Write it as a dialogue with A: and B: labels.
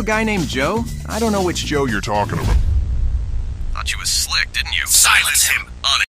A: a guy named Joe? I don't know which Joe
B: you're talking about.
C: Thought you was slick, didn't you? Silence him! On.